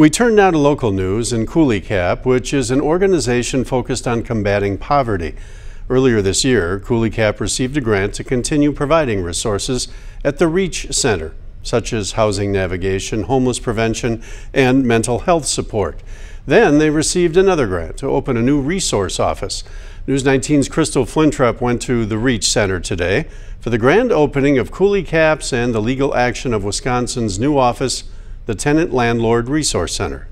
We turn now to local news and Couleecap, which is an organization focused on combating poverty. Earlier this year, Couleecap received a grant to continue providing resources at the REACH Center, such as housing navigation, homeless prevention, and mental health support. Then they received another grant to open a new resource office. News 19's Crystal Flintrop went to the REACH Center today for the grand opening of Couleecap's and the legal action of Wisconsin's new office the Tenant Landlord Resource Center.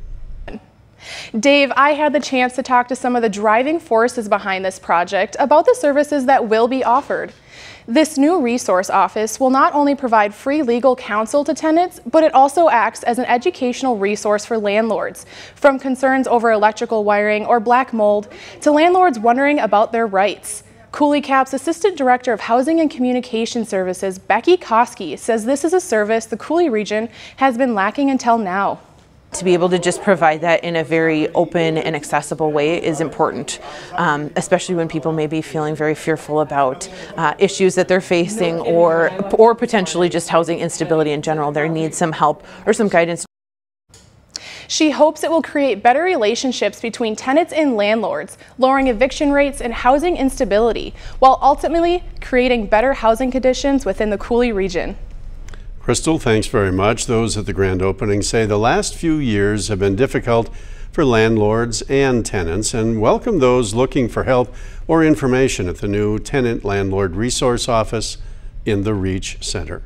Dave, I had the chance to talk to some of the driving forces behind this project about the services that will be offered. This new resource office will not only provide free legal counsel to tenants, but it also acts as an educational resource for landlords, from concerns over electrical wiring or black mold to landlords wondering about their rights. Couleecap's Assistant Director of Housing and Communication Services, Becky Koski, says this is a service the Coulee region has been lacking until now. To be able to just provide that in a very open and accessible way is important, um, especially when people may be feeling very fearful about uh, issues that they're facing or, or potentially just housing instability in general. They need some help or some guidance. She hopes it will create better relationships between tenants and landlords, lowering eviction rates and housing instability, while ultimately creating better housing conditions within the Coulee region. Crystal, thanks very much. Those at the grand opening say the last few years have been difficult for landlords and tenants and welcome those looking for help or information at the new Tenant Landlord Resource Office in the REACH Center.